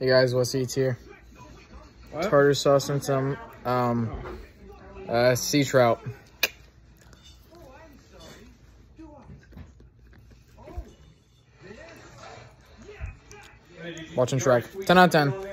Hey guys, Wes Eats here? What? Tartar sauce and some um, uh, sea trout. Watching Shrek. 10 out of 10.